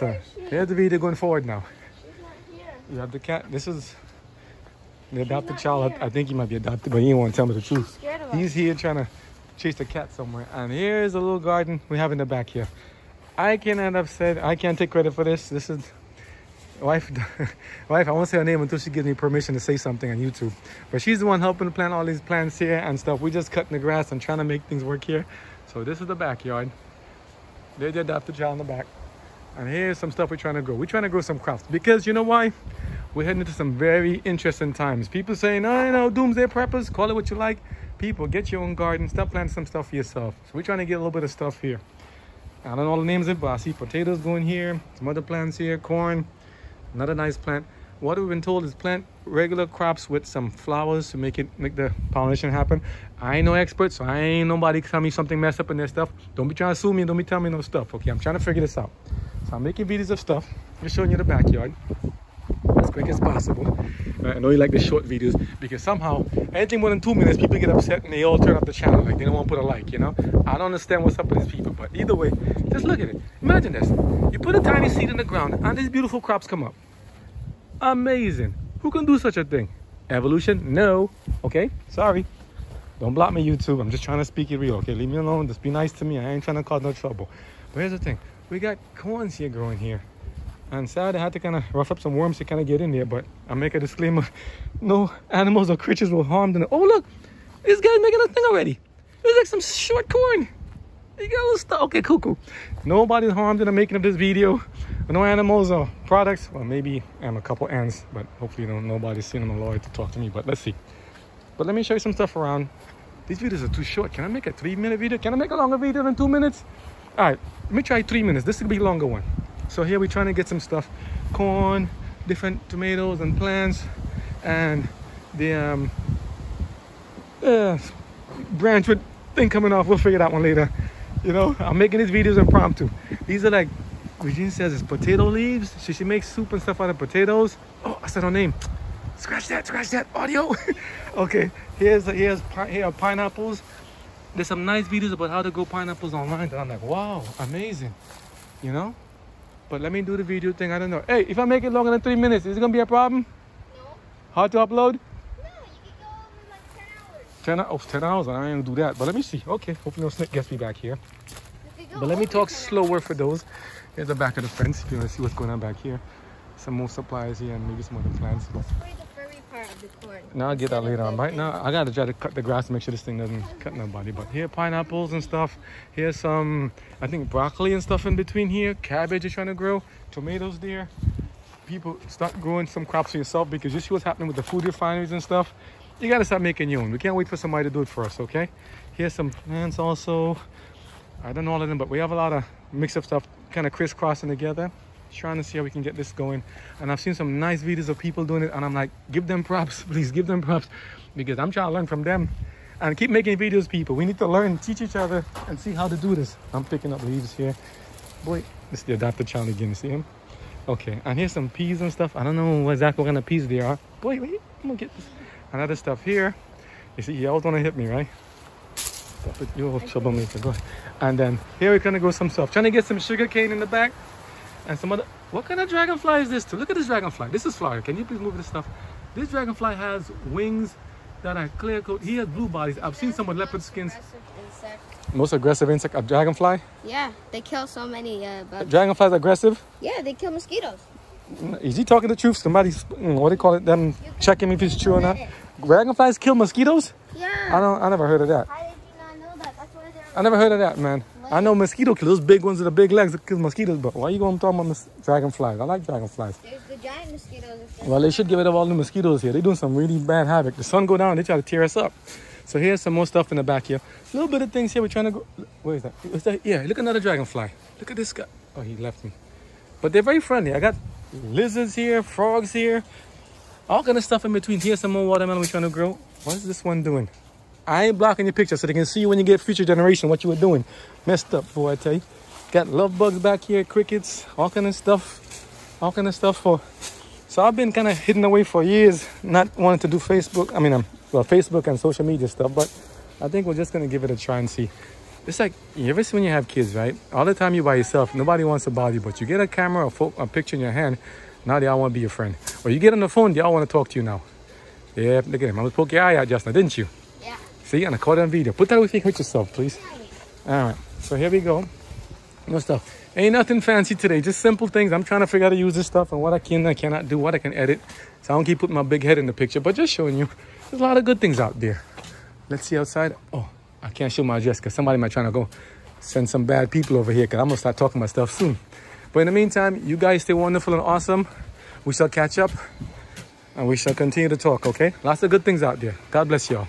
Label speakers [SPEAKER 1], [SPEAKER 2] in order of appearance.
[SPEAKER 1] So
[SPEAKER 2] Where is she?
[SPEAKER 1] here's the video going forward now.
[SPEAKER 2] She's not here.
[SPEAKER 1] You have the cat. This is the adopted child.
[SPEAKER 2] here.
[SPEAKER 1] I think he might be adopted, but he won't tell me the truth. He's here trying to chase the cat somewhere. And here's a little garden we have in the back here. I cannot have said, I can't take credit for this. This is, wife, wife, I won't say her name until she gives me permission to say something on YouTube. But she's the one helping to plant all these plants here and stuff. We just cutting the grass and trying to make things work here. So this is the backyard. There's the adopted child in the back. And here's some stuff we're trying to grow. We're trying to grow some crops because you know why? We're heading into some very interesting times. People saying, I oh, know, doomsday preppers, call it what you like. People, get your own garden, start planting some stuff for yourself. So we're trying to get a little bit of stuff here. I don't know all the names of it, but I see potatoes going here, some other plants here, corn, another nice plant. What we've been told is plant regular crops with some flowers to make it make the pollination happen. I ain't no expert, so I ain't nobody tell me something messed up in their stuff. Don't be trying to sue me, don't be telling me no stuff. Okay, I'm trying to figure this out. So I'm making videos of stuff. Just showing you the backyard as quick as possible. Right, I know you like the short videos because somehow anything more than two minutes, people get upset and they all turn off the channel. Like they don't want to put a like, you know? I don't understand what's up with these people, but either way, just look at it. Imagine this. You put a tiny seed in the ground and these beautiful crops come up. Amazing. Who can do such a thing? Evolution? No. Okay, sorry. Don't block me, YouTube. I'm just trying to speak it real, okay? Leave me alone. Just be nice to me. I ain't trying to cause no trouble. But here's the thing. We got corns here growing here. And sad I had to kind of rough up some worms to kind of get in there, but I make a disclaimer. No animals or creatures were harmed in it. Oh, look. This guy's making a thing already. It's like some short corn. You got a little stuff. Okay, cool, cool. Nobody's harmed in the making of this video. No animals or products. Well, maybe I'm a couple ants, but hopefully no, nobody's seen them a lawyer to talk to me. But let's see. But let me show you some stuff around. These videos are too short. Can I make a three minute video? Can I make a longer video than two minutes? All right, let me try three minutes. This will be a longer one. So here we're trying to get some stuff. Corn, different tomatoes and plants, and the um, uh, branch with thing coming off. We'll figure that one later. You know, I'm making these videos impromptu. These are like, Regine says it's potato leaves. She, she makes soup and stuff out of potatoes. Oh, I said her name. Scratch that, scratch that, audio. okay, here's, here's here are pineapples. There's some nice videos about how to grow pineapples online that I'm like, wow, amazing. You know? But let me do the video thing. I don't know. Hey, if I make it longer than three minutes, is it gonna be a problem?
[SPEAKER 2] No.
[SPEAKER 1] Hard to upload?
[SPEAKER 2] No, you can go in like 10 hours.
[SPEAKER 1] 10, oh, 10 hours, I ain't gonna do that. But let me see. Okay, hopefully no snake gets me back here.
[SPEAKER 2] You can go
[SPEAKER 1] But let me talk slower
[SPEAKER 2] hours.
[SPEAKER 1] for those. Here's the back of the fence if you want to see what's going on back here. Some more supplies here and maybe some other plants. But
[SPEAKER 2] Spray the furry
[SPEAKER 1] now I'll get that later on. Right now, I gotta try to cut the grass to make sure this thing doesn't cut nobody. But here, pineapples and stuff. Here's some, I think, broccoli and stuff in between here. Cabbage you're trying to grow. Tomatoes there. People start growing some crops for yourself because you see what's happening with the food refineries and stuff. You gotta start making your own. We can't wait for somebody to do it for us, okay? Here's some plants also. I don't know all of them, but we have a lot of mix of stuff kind of crisscrossing together. Trying to see how we can get this going. And I've seen some nice videos of people doing it, and I'm like, give them props, please give them props. Because I'm trying to learn from them. And keep making videos, people. We need to learn, teach each other, and see how to do this. I'm picking up leaves here. Boy, this is the adopted child again. You see him? Okay, and here's some peas and stuff. I don't know what exactly what kind of peas they are. Boy, wait, I'm gonna get this. Another stuff here. You see, you always wanna hit me, right? Stop it, you're a troublemaker. Go ahead. And then here we're gonna go some stuff. Trying to get some sugar cane in the back. And some other. What kind of dragonfly is this? Too? Look at this dragonfly. This is Florida. Can you please move this stuff? This dragonfly has wings that are clear coat. He has blue bodies. I've seen some with leopard skins.
[SPEAKER 2] Aggressive insect.
[SPEAKER 1] Most aggressive insect, a dragonfly.
[SPEAKER 2] Yeah, they kill so many uh, bugs.
[SPEAKER 1] Dragonflies aggressive.
[SPEAKER 2] Yeah, they kill mosquitoes.
[SPEAKER 1] Is he talking the truth? Somebody's mm, what do you call it? Them checking if it's true or not. Dragonflies kill mosquitoes?
[SPEAKER 2] Yeah.
[SPEAKER 1] I don't. I never heard of that.
[SPEAKER 2] How did you not know that? That's why they're.
[SPEAKER 1] I never heard of that, man. I know mosquito kill those big ones with the big legs that kill mosquitoes, but why are you going talking about mos- dragonflies? I like dragonflies.
[SPEAKER 2] There's the giant mosquitoes.
[SPEAKER 1] Well, they should get rid of all the mosquitoes here. They're doing some really bad havoc. The sun go down, they try to tear us up. So here's some more stuff in the back here. A little bit of things here. We're trying to go. Where is that? Is that? Yeah, look at another dragonfly. Look at this guy. Oh, he left me. But they're very friendly. I got lizards here, frogs here, all kind of stuff in between. Here's some more watermelon we're trying to grow. What is this one doing? I ain't blocking your picture so they can see you when you get future generation what you were doing. Messed up, boy, I tell you. Got love bugs back here, crickets, all kind of stuff. All kind of stuff for so I've been kind of hidden away for years, not wanting to do Facebook. I mean, um, well, Facebook and social media stuff, but I think we're just gonna give it a try and see. it's like you ever see when you have kids, right? All the time you're by yourself, nobody wants to bother you, but you get a camera or a picture in your hand, now they all want to be your friend. Or you get on the phone, they all want to talk to you now. Yeah, look at him. I was poke your eye out just now, didn't you? See, and I caught it on video. Put that you hurt yourself, please. All right, so here we go. No stuff. Ain't nothing fancy today, just simple things. I'm trying to figure out how to use this stuff and what I can and cannot do, what I can edit. So I don't keep putting my big head in the picture, but just showing you there's a lot of good things out there. Let's see outside. Oh, I can't show my address because somebody might try to go send some bad people over here because I'm going to start talking my stuff soon. But in the meantime, you guys stay wonderful and awesome. We shall catch up and we shall continue to talk, okay? Lots of good things out there. God bless y'all.